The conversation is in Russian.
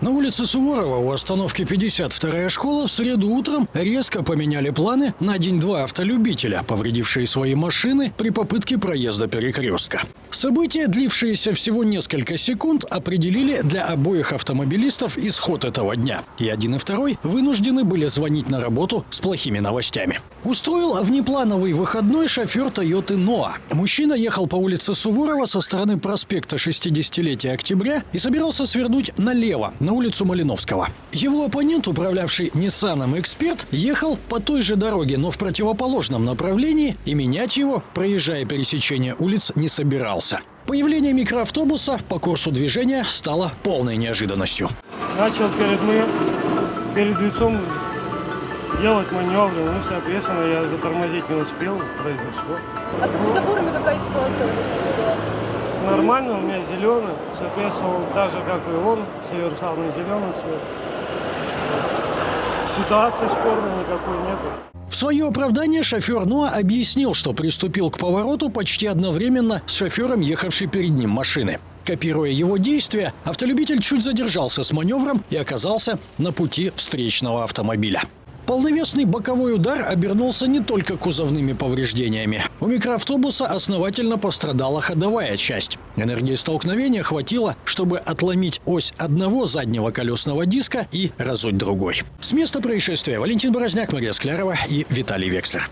На улице Суворова у остановки 52-я школа в среду утром резко поменяли планы на день-два автолюбителя, повредившие свои машины при попытке проезда перекрестка. События, длившиеся всего несколько секунд, определили для обоих автомобилистов исход этого дня. И один и второй вынуждены были звонить на работу с плохими новостями. Устроил внеплановый выходной шофер Тойоты Ноа. Мужчина ехал по улице Суворова со стороны проспекта 60-летия октября и собирался свернуть налево, на улицу Малиновского. Его оппонент, управлявший Ниссаном Эксперт, ехал по той же дороге, но в противоположном направлении и менять его, проезжая пересечение улиц, не собирался. Появление микроавтобуса по курсу движения стало полной неожиданностью. Начал перед, мы, перед лицом делать маневры, ну, соответственно, я затормозить не успел, произошло. А со светофорами какая ситуация? Нормально, у меня зеленый, соответственно, так же, как и он, совершал на зеленый цвет. Ситуации спорной никакой нету. В свое оправдание шофер Ноа объяснил, что приступил к повороту почти одновременно с шофером, ехавшей перед ним машины. Копируя его действия, автолюбитель чуть задержался с маневром и оказался на пути встречного автомобиля. Полновесный боковой удар обернулся не только кузовными повреждениями. У микроавтобуса основательно пострадала ходовая часть. Энергии столкновения хватило, чтобы отломить ось одного заднего колесного диска и разуть другой. С места происшествия Валентин Борозняк, Мария Склярова и Виталий Векслер.